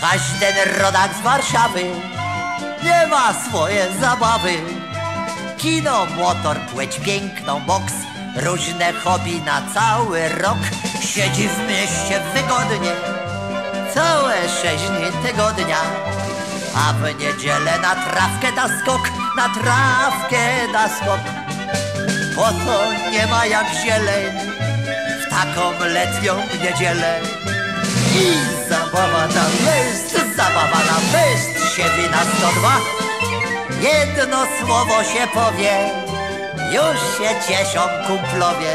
Każdy rodak z Warszawy nie ma swoje zabawy. Kino, motor, płeć piękną, boks, różne hobby na cały rok. Siedzi w mieście wygodnie, całe sześć dni tygodnia. A w niedzielę na trawkę da skok, na trawkę da skok. Bo to nie ma jak zieleń taką letnią niedzielę. I zabawa tam jest, zabawa na fest, siedzi na 102. Jedno słowo się powie, już się cieszą kumplowie.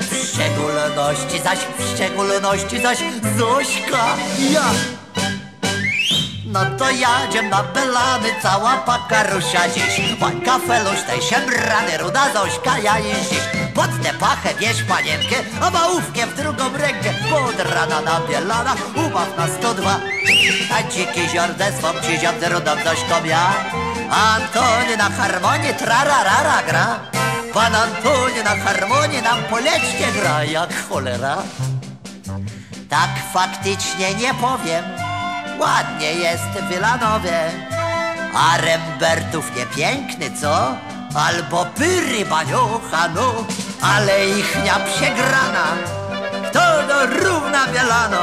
W szczególności zaś, w szczególności zaś Zośka i ja. No to jadziem na belany, cała paka rusza dziś Pan kafelusz, tej szemrany, ruda Zośka, ja jest dziś Tę pachę bierz panienkę, a małówkę w drugą rękę. Pod rana na bielana, ubaw na 102 Tańczyki ziorde swą ci rudą Zośką ja Antoni na harmonii, trararara gra. Pan Antoni na harmonii nam poleczkę gra jak cholera. Tak faktycznie nie powiem. Ładnie jest Wilanowie A Rembertów nie piękny, co? Albo pyry baniucha, no Ale ichnia przegrana. Kto do równa Wielano?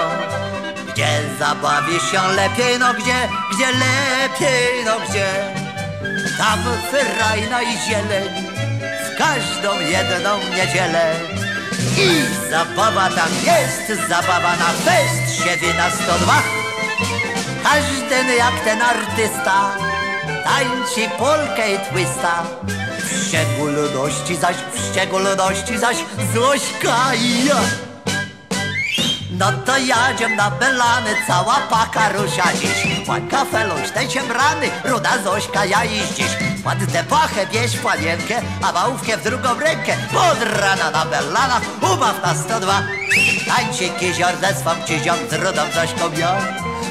Gdzie zabawi się lepiej, no gdzie Gdzie lepiej, no gdzie? Tam fyrajna i zieleń W każdą jedną niedzielę. I zabawa tam jest, zabawa na fest, siedzi na 102 każdy jak ten artysta tańczy polkę i twista. W szczególności zaś, w szczególności zaś Zośka i ja. No to jadziem na belany, cała paka rusza dziś. Pan kafelusz, ten ciemrany, ruda Zośka, ja iść dziś. Tę pachę bierz panienkę, a małówkę w drugą rękę. Pod rana na belanach, ubaw na 102. Tańczyki ziordestwom ci ziąd z rudą Zośką ja.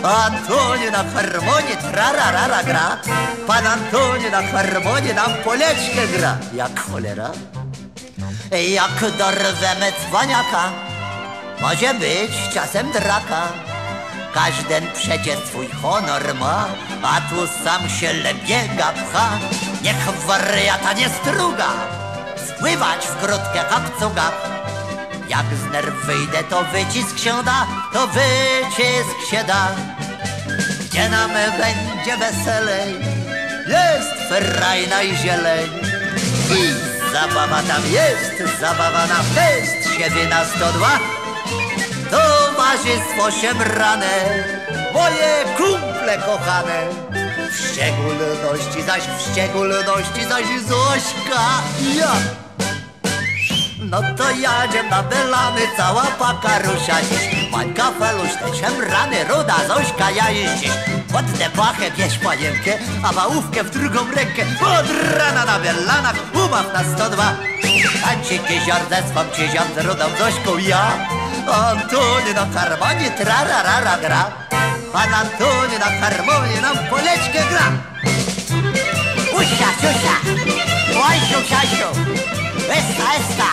Antoni na harmonii trararara gra Pan Antoni na harmonii nam poleczkę gra Jak cholera Jak dorwemy cwaniaka Może być czasem draka Każden przecież swój honor ma A tu sam się lebiega pcha Niech wariata nie struga Spływać w krótkie kapcuga jak z nerw wyjdę, to wycisk się da, to wycisk się da. Gdzie nam będzie weselej, jest ferajna i zieleń. I zabawa tam jest, zabawa na fest, siedzi na 102. Towarzystwo szemrane, moje kumple kochane. W szczególności zaś, w szczególności zaś Zośka. Ja. No to jadziem na belany, cała paka rusza dziś. Pan kafelusz, ten szemrany, ruda Zośka, ja Pod tę pachę bierz panienkę, a małówkę w drugą rękę. Od rana na belanach, ubaw na 102 Tańczyki ziordestwom ci ziąd z rudą Zośką, ja Antoni na harmonii, trararara gra Pan Antoni na harmonii nam poleczkę gra Usia, siusia, oj, siusiasiu Esta, esta!